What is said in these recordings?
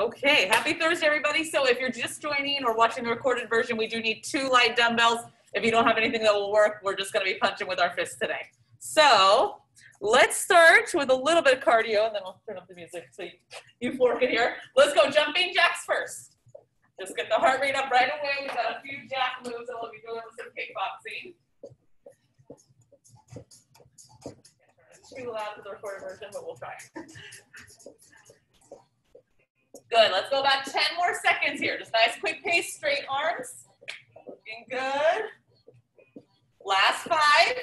Okay, happy Thursday, everybody. So if you're just joining or watching the recorded version, we do need two light dumbbells. If you don't have anything that will work, we're just gonna be punching with our fists today. So let's start with a little bit of cardio and then I'll turn up the music so you, you four can hear. Let's go jumping jacks first. Just get the heart rate up right away. We've got a few jack moves that we'll be doing with some kickboxing. Too loud for the recorded version, but we'll try. Good. Let's go about 10 more seconds here. Just nice quick pace, straight arms. Looking good. Last five.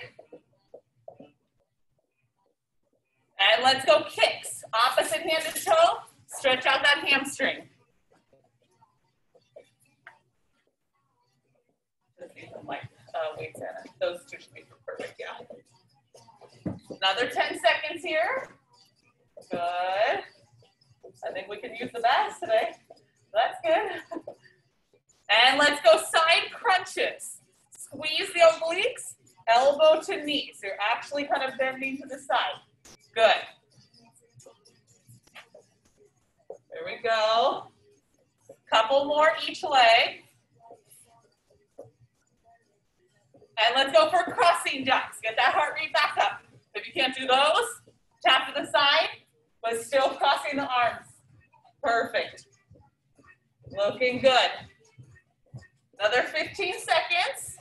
And let's go kicks. Opposite hand to toe. Stretch out that hamstring. Uh, weights in Those two should be perfect. Yeah. Another 10 seconds here. Good. I think we can use the bags today. That's good. And let's go side crunches. Squeeze the obliques, elbow to knee. So you're actually kind of bending to the side. Good. There we go. Couple more each leg. And let's go for crossing jacks. Get that heart rate back up. If you can't do those, tap to the side, but still crossing the arms. Perfect. Looking good. Another 15 seconds.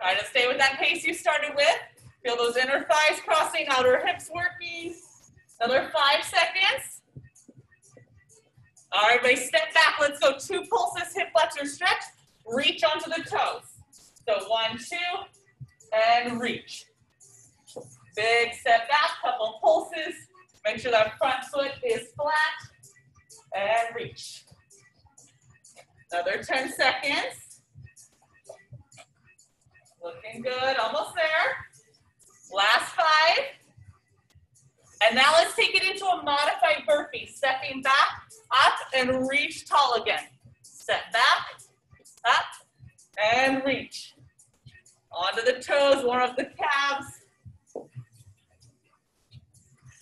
Try to stay with that pace you started with. Feel those inner thighs crossing, outer hips working. Another five seconds. All right, everybody step back. Let's go two pulses, hip flexor stretch. Reach onto the toes. So one, two, and reach. Big step back, couple pulses. Make sure that front foot is flat and reach. Another 10 seconds. Looking good, almost there. Last five. And now let's take it into a modified burpee. Stepping back, up, and reach tall again. Step back, up, and reach. Onto the toes, warm up the calves.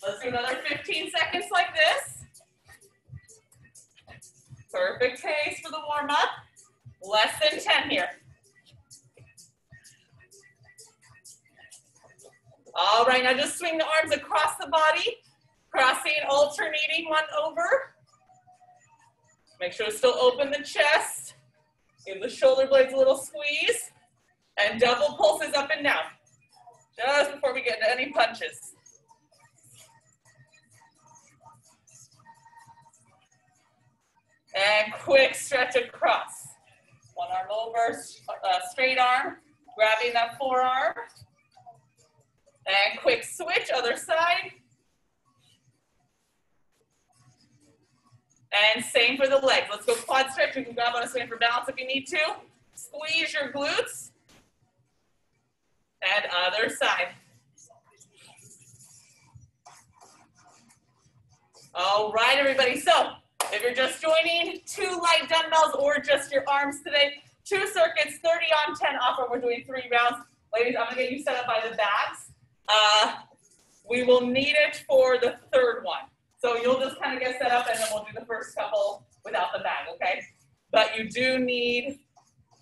Let's do another 15 seconds like this. Perfect pace for the warm up. Less than 10 here. All right, now just swing the arms across the body, crossing, alternating one over. Make sure to still open the chest. Give the shoulder blades a little squeeze. And double pulses up and down. Just before we get into any punches. And quick stretch across. One arm over, uh, straight arm, grabbing that forearm. And quick switch, other side. And same for the legs. Let's go quad stretch. You can grab on a swing for balance if you need to. Squeeze your glutes. And other side. All right, everybody. So if you're just joining, two light dumbbells or just your arms today, two circuits, 30 on 10 offer. We're doing three rounds. Ladies, I'm gonna get you set up by the bags. Uh, we will need it for the third one. So you'll just kind of get set up and then we'll do the first couple without the bag, okay? But you do need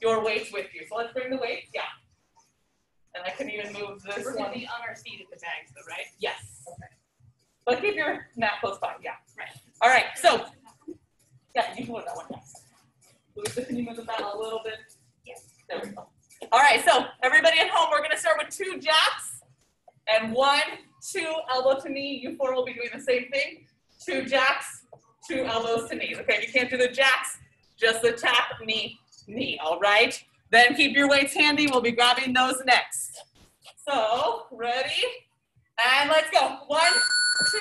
your weights with you. So let's bring the weights, yeah. And I couldn't even move this We're one. gonna be on our seat at the bags though, right? Yes. Okay. But keep your mat close by, yeah. Right. All right, so, yeah, you can move that one, yes. Lisa, can you move the mat a little bit? Yes. There we go. All right, so everybody at home, we're gonna start with two jacks and one, two, elbow to knee. You four will be doing the same thing. Two jacks, two elbows to knees. Okay, you can't do the jacks, just the tap, knee, knee, all right? Then keep your weights handy. We'll be grabbing those next. So, ready? And let's go. One, two,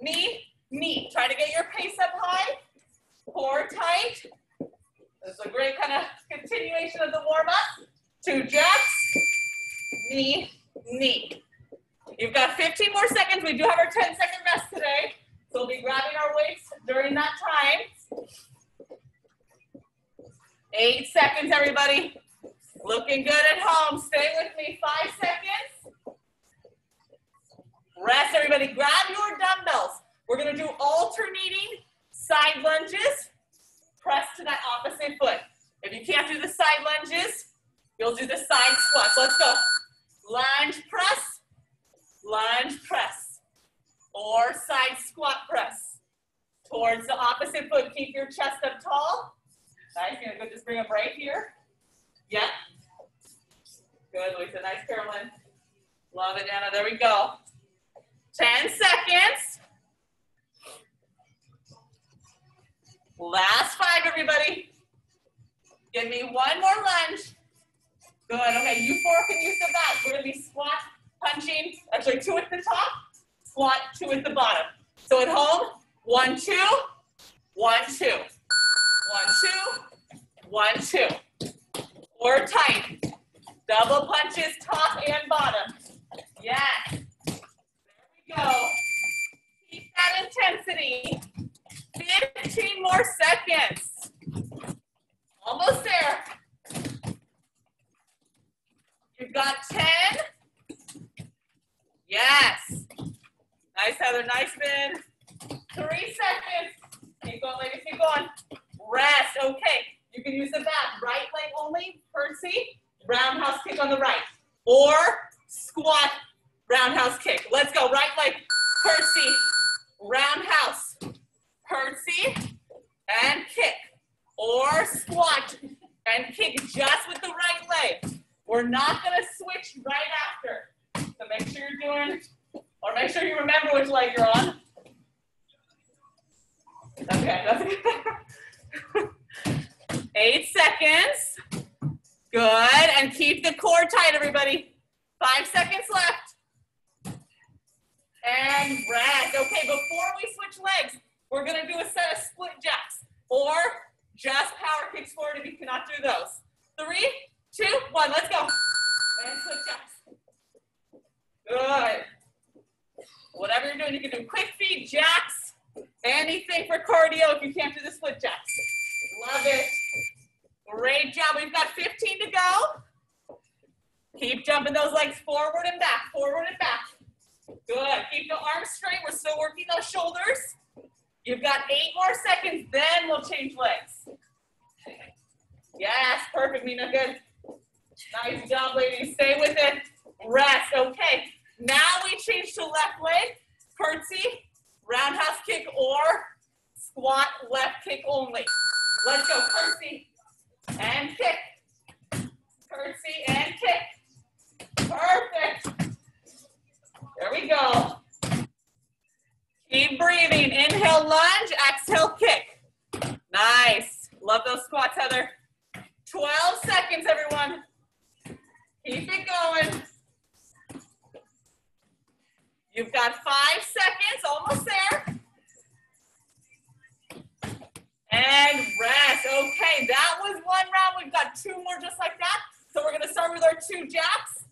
knee, knee. Try to get your pace up high. Core tight. This is a great kind of continuation of the warm up. Two jacks, knee, knee. You've got 15 more seconds. We do have our 10 second rest today. So we'll be grabbing our weights during that time. Eight seconds, everybody. Looking good at home. Stay with me. Five seconds. Rest, everybody. Grab your dumbbells. We're gonna do alternating side lunges, press to that opposite foot. If you can't do the side lunges, you'll do the side squats. Let's go. Lunge press, lunge press, or side squat press. Towards the opposite foot, keep your chest up tall. Nice, you're gonna go just bring them right here. Yep. Good, Lisa, nice, Carolyn. Love it, Anna, there we go. 10 seconds. Last five, everybody. Give me one more lunge. Good, okay, you four can use the back. We're gonna be squat, punching, actually two at the top, squat, two at the bottom. So at home, one, two, one, two, one, two, one, two. Or tight. Double punches, top and bottom. Yes. There we go. Keep that intensity. 15 more seconds. Almost there. You've got 10. Yes. Nice, Heather. Nice, Ben. Three seconds. Keep going, ladies. Keep going. Rest. Okay. You can use the back. Right leg only. Curtsy. Roundhouse kick on the right. Or squat. Roundhouse kick. Let's go. Right leg. Curtsy. Roundhouse. Curtsy. And kick. Or squat. And kick just with the right leg. We're not going to switch right after. So make sure you're doing, or make sure you remember which leg you're on. Okay, that's good. Eight seconds. Good, and keep the core tight, everybody. Five seconds left. And rest. Okay, before we switch legs, we're gonna do a set of split jacks or just power kicks forward if you cannot do those. Three, two, one, let's go. And split jacks. Good. Whatever you're doing, you can do quick feet, jacks, anything for cardio if you can't do the split jacks. Love it. Great job. We've got 15 to go. Keep jumping those legs forward and back, forward and back. Good. Keep the arms straight. We're still working those shoulders. You've got eight more seconds, then we'll change legs. Yes, perfect, Nina. Good. Nice job, ladies. Stay with it. Rest. Okay. Now we change to left leg. Curtsy, roundhouse kick, or squat, left kick only. Let's go. Curtsy and kick. Curtsy and kick. Perfect. There we go. Keep breathing. Inhale, lunge. Exhale, kick. Nice. Love those squats, Heather. 12 seconds, everyone. Keep it going. You've got five seconds, almost there. And rest. Okay, that was one round. We've got two more just like that. So we're gonna start with our two jacks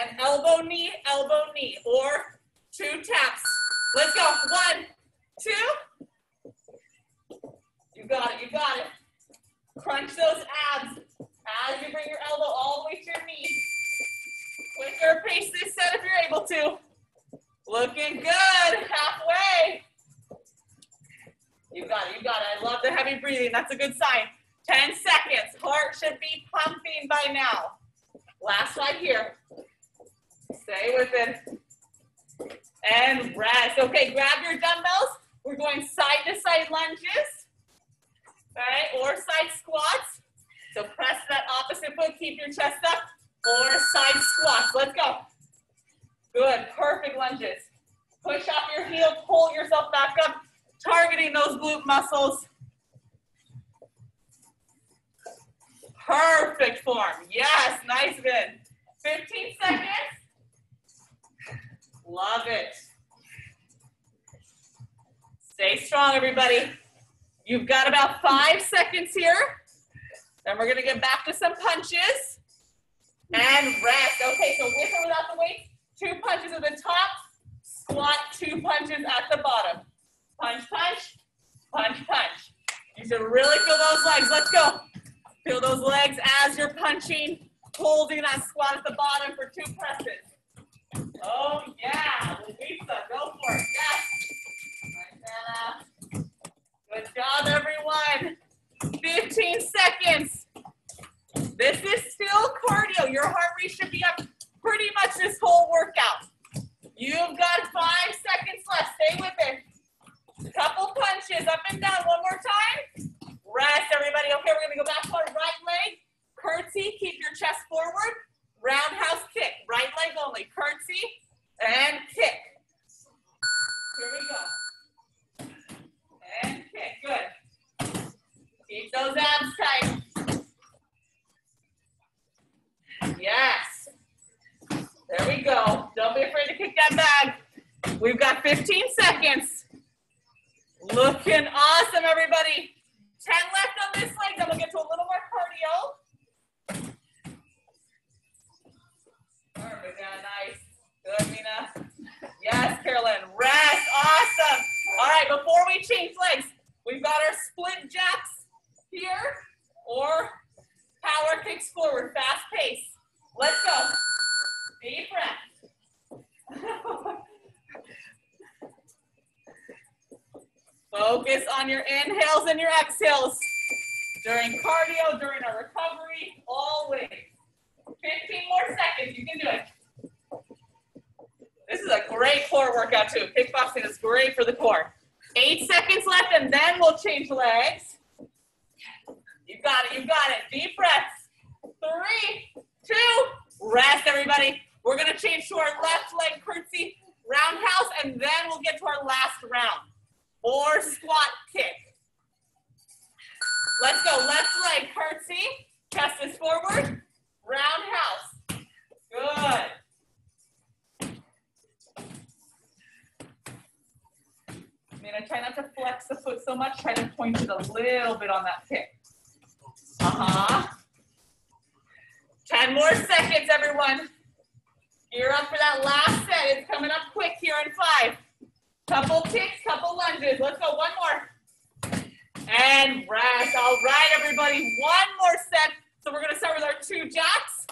and elbow, knee, elbow, knee, or two taps. Let's go. One, two. You got it, you got it. Crunch those abs as you bring your elbow all the way to your knee. Quicker pace this set if you're able to. Looking good, halfway. You got it, you got it. I love the heavy breathing. That's a good sign. 10 seconds. Heart should be pumping by now. Last side here. Stay with it. And rest. Okay, grab your dumbbells. We're going side to side lunges. Okay, or side squats. So press that opposite foot, keep your chest up, or side squats. Let's go. Good, perfect lunges. Push off your heel, pull yourself back up, targeting those glute muscles. Perfect form. Yes, nice, Vin. 15 seconds. Love it. Stay strong, everybody. You've got about five seconds here. Then we're gonna get back to some punches. And rest. Okay, so with or without the weight, two punches at the top, squat, two punches at the bottom. Punch, punch, punch, punch. You should really feel those legs. Let's go. Feel those legs as you're punching, holding that squat at the bottom for two presses. Oh yeah, Lisa, go for it. Yes. Your heart rate should be up pretty much this whole workout. You've got five seconds left. Stay with it. Couple punches up and down. One more time. Rest, everybody. Okay, we're gonna go back to our right leg. Curtsy, keep your chest forward. Roundhouse kick. Right leg only. Curtsy and kick. Here we go. And kick. Good. Keep those abs tight. Yes. There we go. Don't be afraid to kick that bag. We've got 15 seconds. Looking awesome, everybody. 10 left on this leg, then we'll get to a little more cardio. Perfect, yeah, nice. Good, Mina. Yes, Carolyn, rest, awesome. All right, before we change legs, we've got our split jacks here, or power kicks forward, fast pace. Let's go. Deep breath. Focus on your inhales and your exhales during cardio, during our recovery, always. 15 more seconds, you can do it. This is a great core workout too. Kickboxing is great for the core. Eight seconds left and then we'll change legs. You got it, you got it. Deep breaths. Three, two, rest everybody. We're gonna change to our left leg curtsy roundhouse and then we'll get to our last round or squat kick. Let's go. Left leg curtsy. Chest is forward. Roundhouse. Good. I'm gonna try not to flex the foot so much. Try to point it a little bit on that kick. Uh-huh. 10 more seconds, everyone. You're up for that last set. It's coming up quick here in five. Couple kicks, couple lunges. Let's go. One more. And rest. All right, everybody. One more set. So we're going to start with our two jacks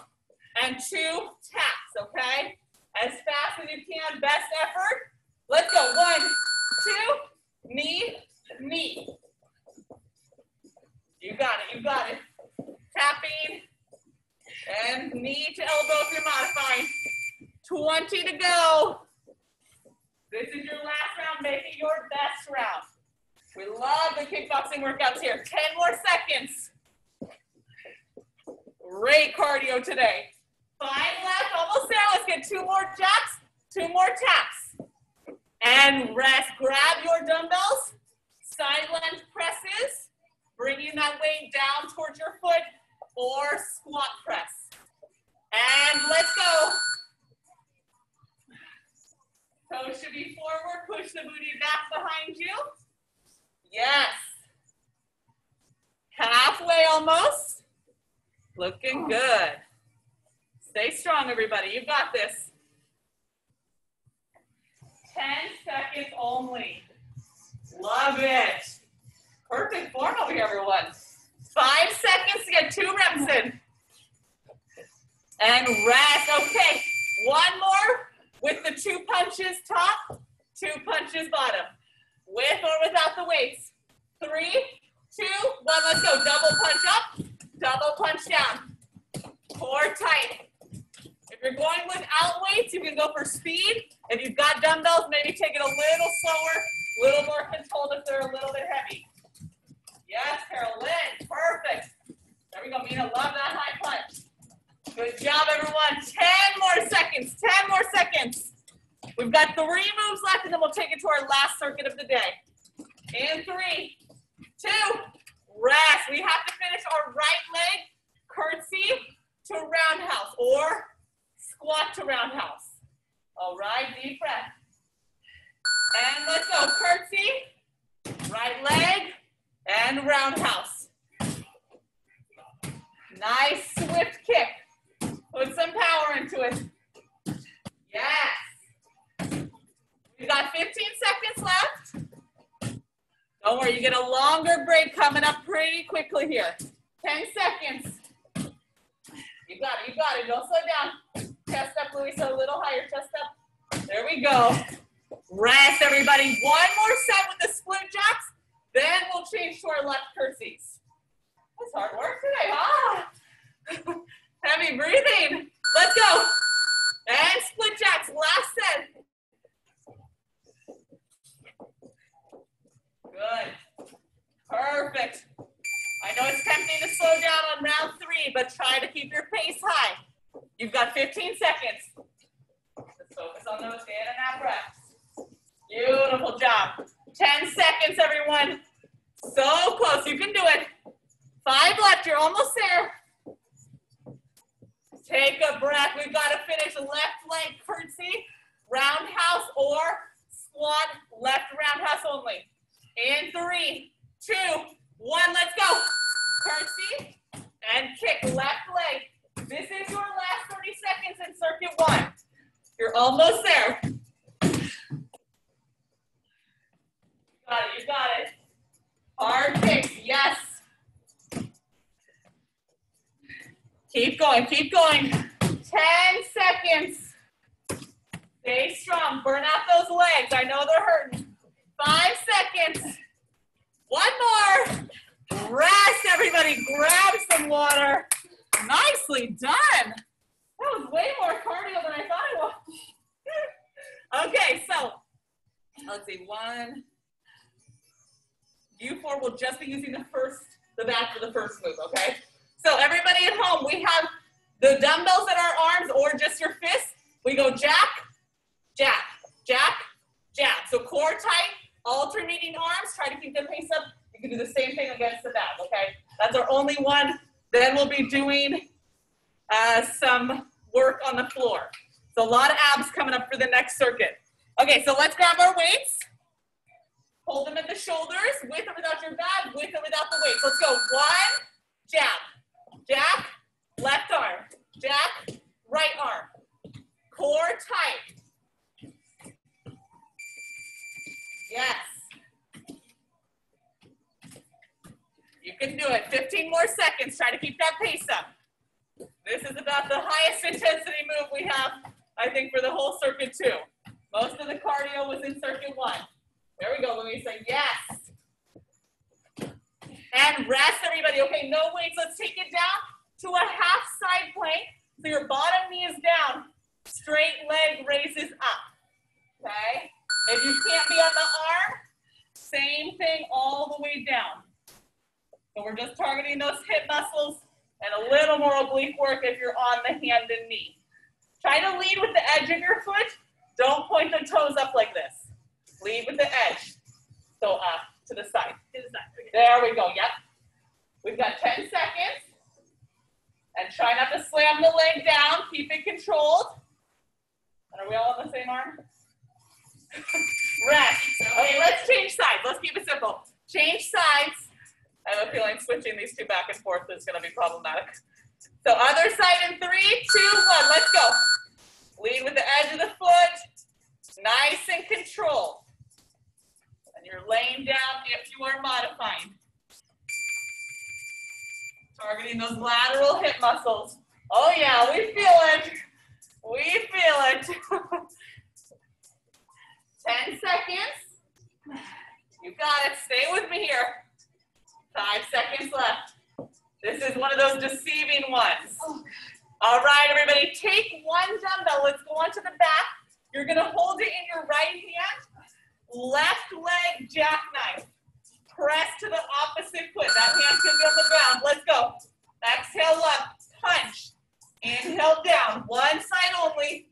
and two taps, okay? As fast as you can. Best effort. Let's go. One, two, knee, knee. You got it. You got it. Tapping and knee to elbow if you're modifying. 20 to go. This is your last round. Make it your best round. We love the kickboxing workouts here. 10 more seconds. Great cardio today. Five left, almost there. Let's get two more jacks, two more taps. And rest. Grab your dumbbells. Side lunge presses. Bringing that weight down towards your foot or squat press. And let's go. Toes should be forward. Push the booty back behind you. Yes. Halfway almost. Looking good. Stay strong, everybody. You've got this. 10 seconds only. Love it. Perfect form over here, everyone. Five seconds to get two reps in. And rest. Okay. One more with the two punches top, two punches bottom. With or without the weights. Three, two, one, let's go. Double punch up, double punch down. Core tight. If you're going without weights, you can go for speed. If you've got dumbbells, maybe take it a little slower, a little more controlled if they're a little bit heavy. Yes, Carolyn, perfect. There we go, Mina, love that high punch. Good job, everyone. 10 more seconds, 10 more seconds. We've got three moves left, and then we'll take it to our last circuit of the day. In three, two, rest. We have to finish our right leg curtsy to roundhouse or squat to roundhouse. All right, deep breath. And let's go, curtsy, right leg, and roundhouse. Nice swift kick. Put some power into it. Yes. We've got 15 seconds left. Don't worry, you get a longer break coming up pretty quickly here. 10 seconds. You got it, you got it. Don't slow down. Chest up, Louisa, a little higher. Chest up. There we go. Rest, everybody. One more set with the split jacks. Then we'll change to our left curtsies. That's hard work today, huh? Heavy breathing. Let's go. And split jacks. Last set. Good. Perfect. I know it's tempting to slow down on round three, but try to keep your pace high. You've got 15 seconds. Let's focus on those in and out breaths. Beautiful job. 10 seconds, everyone. So close. You can do it. Five left. You're almost there. Take a breath. We've got to finish left leg curtsy, roundhouse, or squat, left roundhouse only. In three, two, one, let's go. Curtsy and kick left leg. This is your last 30 seconds in circuit one. You're almost there. Got it, you got it. Hard kicks, yes. Keep going, keep going. 10 seconds. Stay strong, burn out those legs. I know they're hurting. Five seconds. One more. Rest, everybody. Grab some water. Nicely done. That was way more cardio than I thought it was. okay, so let's see. One. You four will just be using the first, the back for the first move, okay? So everybody at home, we have the dumbbells in our arms or just your fists. We go jack, jack, jack, jab. So core tight, alternating arms. Try to keep the pace up. You can do the same thing against the back, okay? That's our only one. Then we'll be doing uh, some work on the floor. So a lot of abs coming up for the next circuit. Okay, so let's grab our weights. Hold them at the shoulders, with or without your bag, with or without the weights. Let's go. One, jab, jack, left arm, jack, right arm. Core tight. Yes. You can do it. 15 more seconds. Try to keep that pace up. This is about the highest intensity move we have, I think, for the whole circuit too. Most of the cardio was in circuit one. There we go. Say yes. And rest, everybody. Okay, no weights. Let's take it down to a half side plank. So your bottom knee is down. Straight leg raises up. Okay? If you can't be on the arm, same thing all the way down. So we're just targeting those hip muscles and a little more oblique work if you're on the hand and knee. Try to lead with the edge of your foot. Don't point the toes up like this. Lead with the edge. So uh, to the side. To the side. There we go. Yep. We've got 10 seconds. And try not to slam the leg down. Keep it controlled. And are we all on the same arm? Rest. Okay, let's change sides. Let's keep it simple. Change sides. I have a feeling switching these two back and forth is going to be problematic. So other side in three, two, one. Let's go. Lead with the edge of the foot. Nice and controlled. And you're laying down if you are modifying. Targeting those lateral hip muscles. Oh yeah, we feel it. We feel it. 10 seconds. You got it. Stay with me here. Five seconds left. This is one of those deceiving ones. Oh, All right, everybody, take one dumbbell. Let's go onto the back. You're gonna hold it in your right hand, left leg jackknife. Press to the opposite foot. That hand can be on the ground. Let's go. Exhale up, punch. Inhale down, one side only.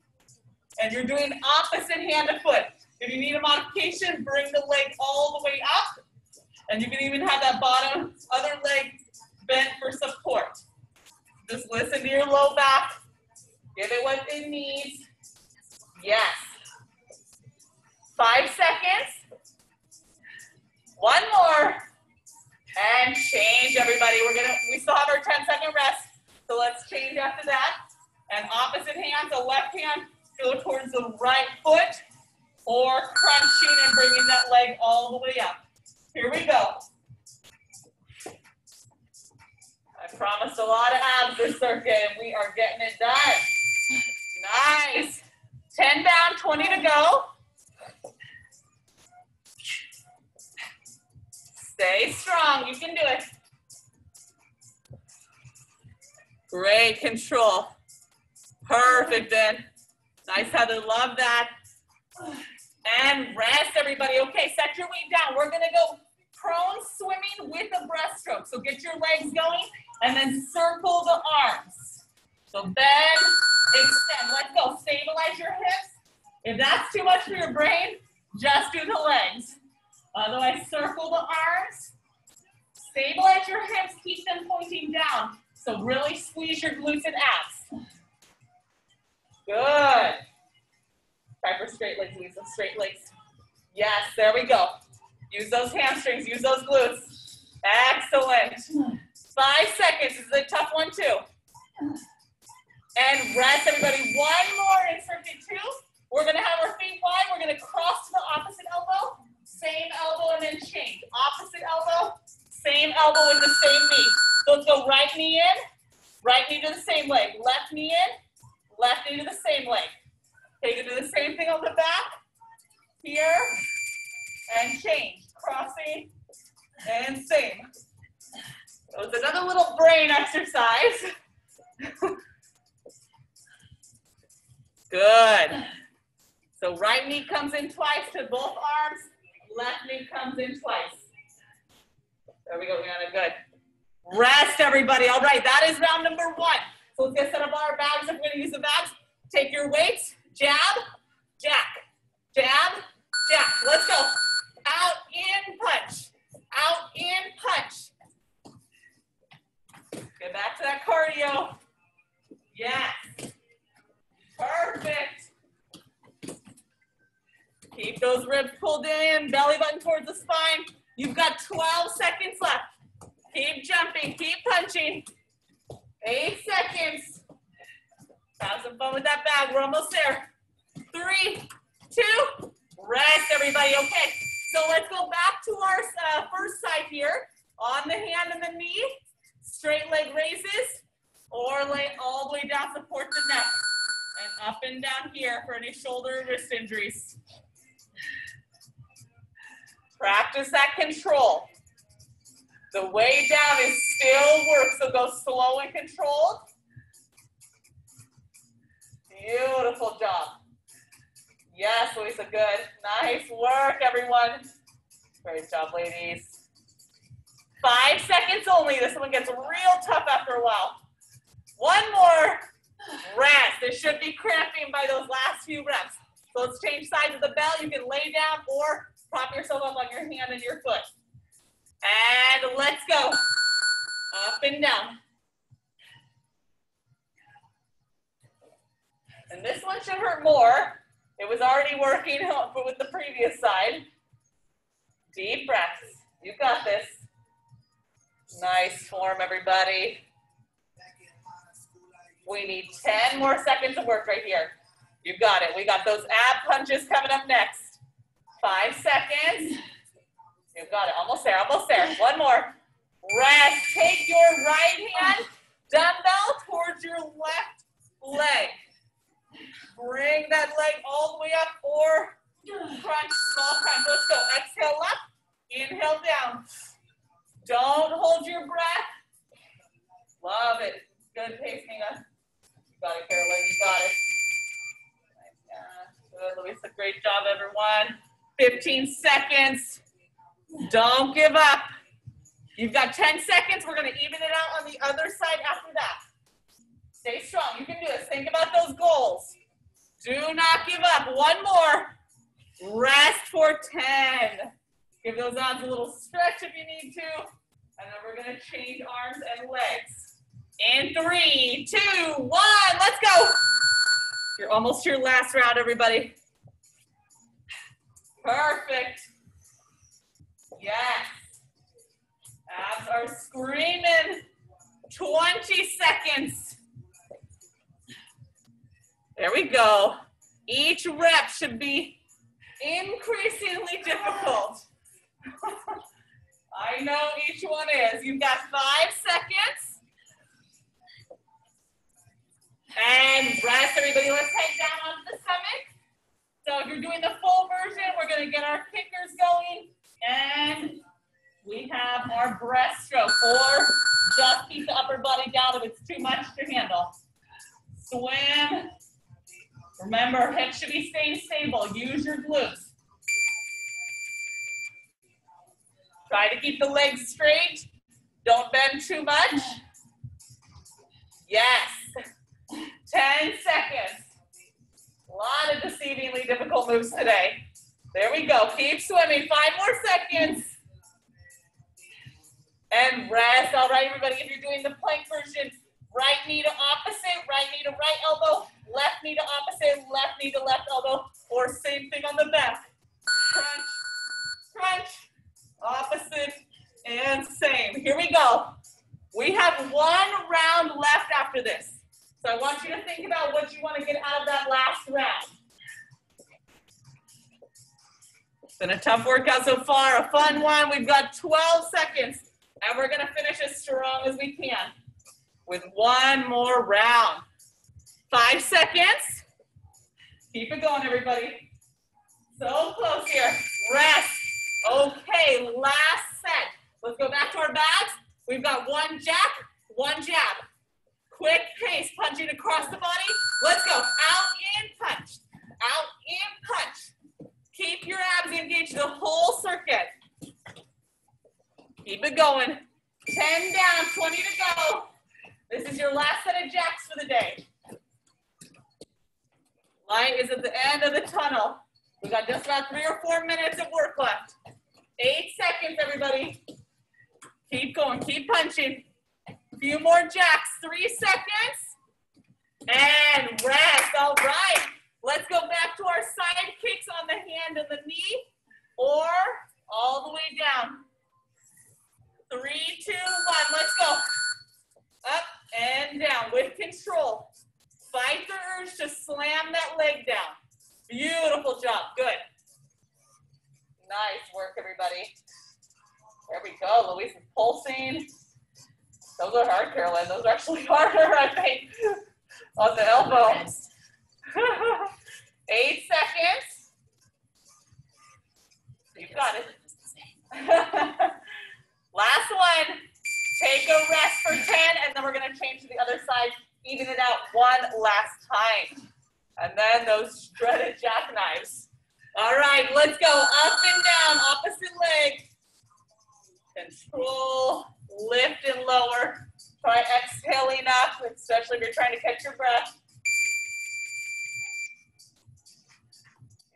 And you're doing opposite hand to foot. If you need a modification, bring the leg all the way up. And you can even have that bottom other leg bent for support. Just listen to your low back. Give it what it needs. Yes. Five seconds. One more. And change, everybody. We're gonna, we still have our 10 second rest. So let's change after that. And opposite hand, the left hand, go towards the right foot or crunching and bringing that leg all the way up. Here we go. I promised a lot of abs this circuit, and we are getting it done. Nice. 10 down, 20 to go. Stay strong. You can do it. Great control. Perfect, Ben. Nice, Heather. Love that. And rest, everybody. Okay, set your weight down. We're gonna go prone swimming with a breaststroke. So get your legs going and then circle the arms. So bend, extend. Let's go. Stabilize your hips. If that's too much for your brain, just do the legs. Uh, Otherwise, circle the arms. Stabilize your hips. Keep them pointing down. So really squeeze your glutes and abs. Good. Try for straight legs, Lisa. Straight legs. Yes, there we go. Use those hamstrings, use those glutes. Excellent. Five seconds. This is a tough one too. And rest, everybody. One more in circuit two. We're gonna have our feet wide. We're gonna cross to the opposite elbow. Same elbow and then change. Opposite elbow, same elbow in the same knee. So let's go right knee in, right knee to the same leg. Left knee in, left knee to the same leg. Okay, you do the same thing on the back. Here, and change. Crossing, and same. So it's another little brain exercise. Good. So right knee comes in twice to both arms, left knee comes in twice. There we go, Rihanna, good. Rest, everybody. All right, that is round number one. So let's get set up our bags. If we're gonna use the bags, take your weights, jab, jack, jab, jack. Let's go. Out, in, punch. Out, in, punch. Get back to that cardio. Yes. Perfect. Keep those ribs pulled in, belly button towards the spine. You've got 12 seconds left. Keep jumping, keep punching. Eight seconds. Have some fun with that bag. We're almost there. Three, two, rest, everybody. Okay, so let's go back to our uh, first side here. On the hand and the knee, straight leg raises, or lay all the way down, support the neck. And up and down here for any shoulder or wrist injuries. Practice that control. The way down is still work, so go slow and controlled. Beautiful job. Yes, Lisa, good. Nice work, everyone. Great job, ladies. Five seconds only. This one gets real tough after a while. One more rest. It should be cramping by those last few reps. So let's change sides of the bell. You can lay down or prop yourself up on your hand and your foot. And let's go. Up and down. And this one should hurt more. It was already working with the previous side. Deep breaths. You got this. Nice form, everybody. We need 10 more seconds of work right here. You got it. We got those ab punches coming up next. Five seconds. You got it. Almost there. Almost there. One more. Rest. Take your right hand dumbbell towards your left leg. Bring that leg all the way up or crunch, small crunch. Let's go. Exhale up. Inhale down. Don't hold your breath. Love it. Good pace, Nina. You got it, Caroline. You got it. Good, Louisa. Great job, everyone. 15 seconds. Don't give up. You've got 10 seconds. We're going to even it out on the other side after that. Stay strong. You can do this. Think about those goals. Do not give up. One more. Rest for 10. Give those arms a little stretch if you need to. And then we're going to change arms and legs. In three, two, one, let's go. You're almost your last round, everybody. Perfect. Yes. Abs are screaming. 20 seconds. There we go. Each rep should be increasingly difficult. I know each one is. You've got five seconds. And rest, everybody. Let's head down onto the stomach. So if you're doing the full version, we're gonna get our kickers going and we have our breaststroke or Just keep the upper body down if it's too much to handle. Swim. Remember, hips should be staying stable. Use your glutes. Try to keep the legs straight. Don't bend too much. Yes. 10 seconds. A lot of deceivingly difficult moves today. There we go. Keep swimming. Five more seconds. And rest. All right, everybody, if you're doing the plank version, right knee to opposite, right knee to right elbow, left knee to opposite, left knee to left elbow, or same thing on the back. Crunch, crunch, opposite, and same. Here we go. We have one round left after this. So I want you to think about what you want to get out of that last round. It's been a tough workout so far, a fun one. We've got 12 seconds, and we're going to finish as strong as we can with one more round. Five seconds. Keep it going, everybody. So close here. Rest. Okay, last set. Let's go back to our bags. We've got one jack, one jab. Quick pace, punching across the body. Let's go. Out, and punch. Out, and punch. Keep your abs engaged the whole circuit. Keep it going. 10 down, 20 to go. This is your last set of jacks for the day. Light is at the end of the tunnel. We've got just about three or four minutes of work left. Eight seconds, everybody. Keep going, keep punching. Few more jacks, three seconds. And rest, all right. Let's go back to our side kicks on the hand and the knee, or all the way down. Three, two, one, let's go. Up and down with control. Fight the urge to slam that leg down. Beautiful job, good. Nice work, everybody. There we go. Louise is pulsing. Those are hard, Carolyn. Those are actually harder, I think, on the elbow. Eight seconds. You got it. Last one. Take a rest for 10, and then we're going to change to the other side, even it out one last time. And then those shredded jackknives. All right, let's go up and down, opposite leg. Control, lift and lower. Try exhaling up, especially if you're trying to catch your breath.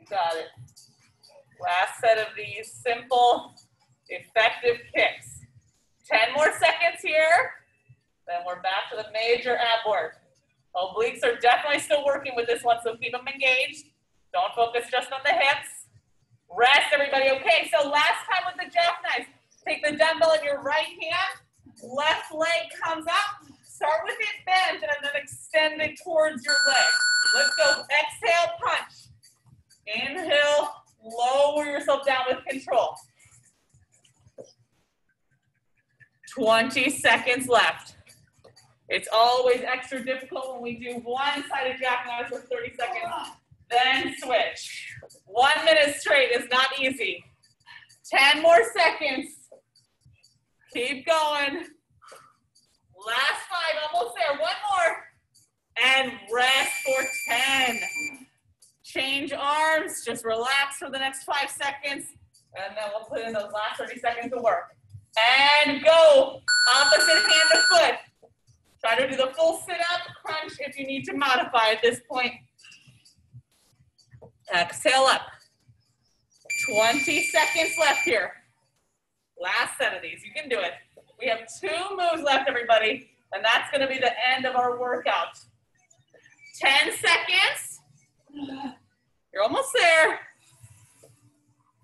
Got it. Last set of these simple, effective kicks. 10 more seconds here. Then we're back to the major ab work. Obliques are definitely still working with this one, so keep them engaged. Don't focus just on the hips. Rest, everybody. Okay, so last time with the jackknife, take the dumbbell in your right hand, left leg comes up, start with it bent, and then extend it towards your leg. Let's go. Exhale, punch. Inhale, lower yourself down with control. 20 seconds left. It's always extra difficult when we do one side of jackknife for 30 seconds, then switch. One minute straight is not easy. 10 more seconds. Keep going. Last five, almost there. One more. And rest for 10. Change arms, just relax for the next five seconds, and then we'll put in those last 30 seconds of work. And go. Opposite hand to foot. Try to do the full sit up, crunch if you need to modify at this point. Exhale up. 20 seconds left here. Last set of these. You can do it. We have two moves left, everybody, and that's going to be the end of our workout. 10 seconds. You're almost there.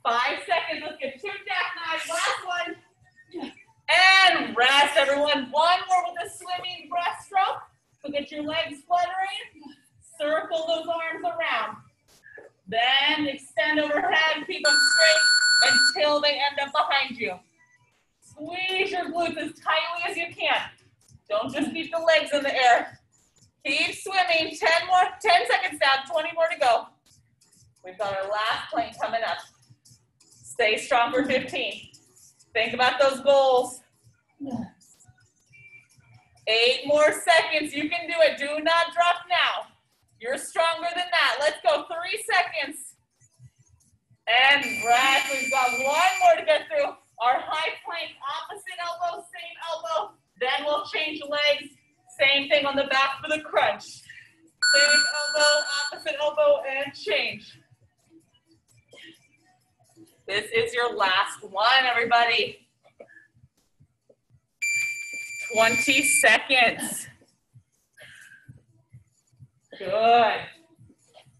Five seconds. Let's get two jackknives. Last one. And rest, everyone. One more with a swimming breaststroke. So get your legs fluttering. Circle those arms around. Then extend overhead, keep them straight until they end up behind you. Squeeze your glutes as tightly as you can. Don't just keep the legs in the air. Keep swimming. 10 more, 10 seconds down, 20 more to go. We've got our last plank coming up. Stay strong for 15. Think about those goals. Eight more seconds. You can do it. Do not drop now. You're stronger than that. Let's go. Three seconds. And rest. We've got one more to get through. Our high plank, opposite elbow, same elbow. Then we'll change legs. Same thing on the back for the crunch. Same elbow, opposite elbow, and change. This is your last one, everybody. 20 seconds. Good.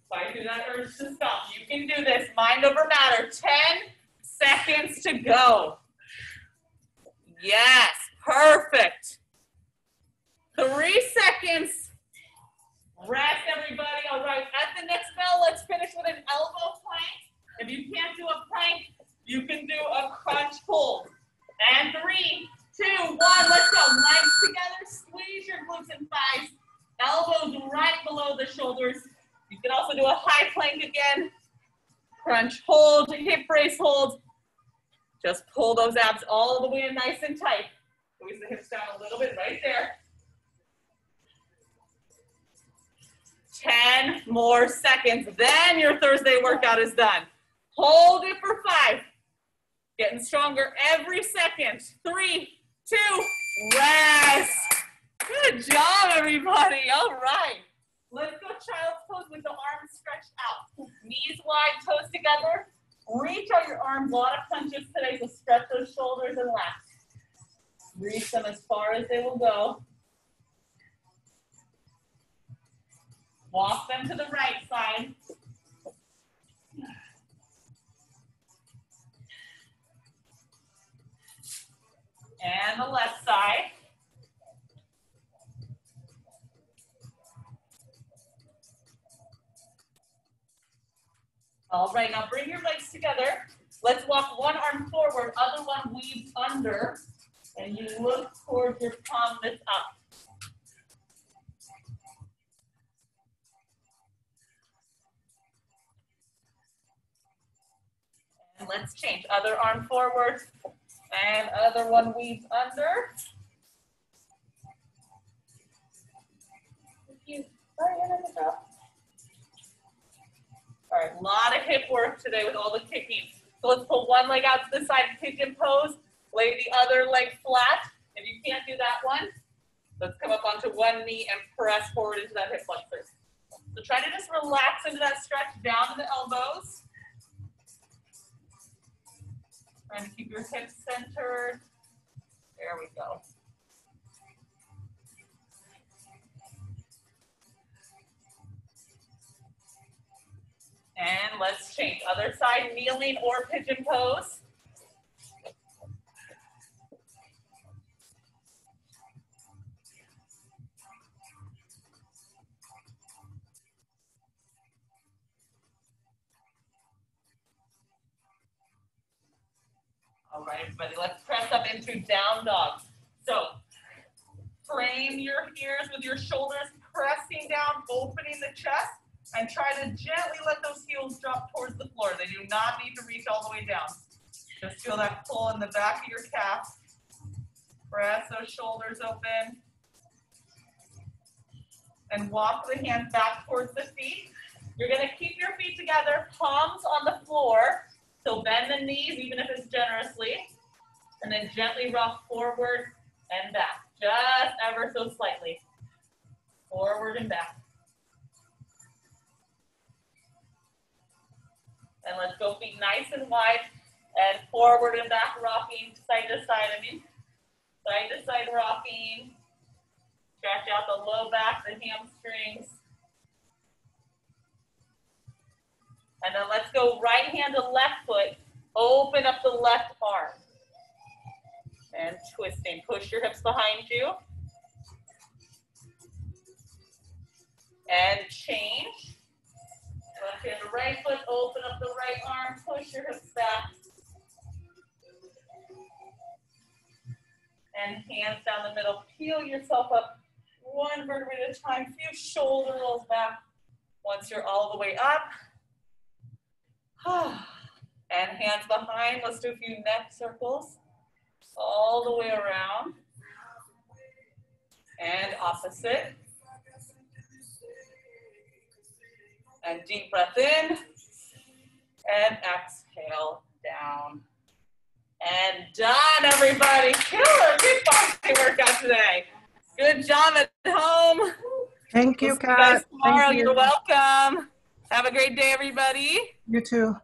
Fight through that urge to stop. You can do this. Mind over matter. 10 seconds to go. Yes, perfect. Three seconds. Rest, everybody. All right, at the next bell, let's finish with an elbow plank. If you can't do a plank, you can do a crunch hold. And three, two, one, let's go. Legs together, squeeze your glutes and thighs. Elbows right below the shoulders. You can also do a high plank again. Crunch hold, hip brace hold. Just pull those abs all the way in nice and tight. Squeeze the hips down a little bit right there. 10 more seconds. Then your Thursday workout is done. Hold it for five. Getting stronger every second. Three, two, rest. Good job, everybody. All right. Let's go child's pose with the arms stretched out. Knees wide, toes together. Reach out your arms. A lot of punches today, so stretch those shoulders and lats. Reach them as far as they will go. Walk them to the right side. And the left side. All right, now bring your legs together. Let's walk one arm forward, other one weaves under, and you look towards your palm that's up. And let's change. Other arm forward, and other one weaves under. All right, a lot of hip work today with all the kicking. So let's pull one leg out to the side, pigeon pose, lay the other leg flat. If you can't do that one, let's come up onto one knee and press forward into that hip flexor. So try to just relax into that stretch down to the elbows. Trying to keep your hips centered. There we go. And let's change. Other side, kneeling or pigeon pose. All right, everybody, let's press up into down dog. So frame your ears with your shoulders pressing down, opening the chest, and try to gently let those heels drop towards the floor. They do not need to reach all the way down. Just feel that pull in the back of your calf. Press those shoulders open. And walk the hands back towards the feet. You're gonna keep your feet together, palms on the floor, so bend the knees, even if it's generously, and then gently rock forward and back, just ever so slightly. Forward and back. And let's go feet nice and wide and forward and back rocking, side to side, I mean, side to side rocking. Stretch out the low back, the hamstrings. And then let's go right hand to left foot. Open up the left arm. And twisting. Push your hips behind you. And change. Hand to right foot. Open up the right arm. Push your hips back. And hands down the middle. Peel yourself up one vertebrae at a time. Few shoulder rolls back. Once you're all the way up, and hands behind. Let's do a few neck circles all the way around. And opposite. And deep breath in. And exhale down. And done, everybody. Killer. Good boxing workout today. Good job at home. Thank you, you guys Kat. tomorrow. Thank You're welcome. Have a great day, everybody. You too.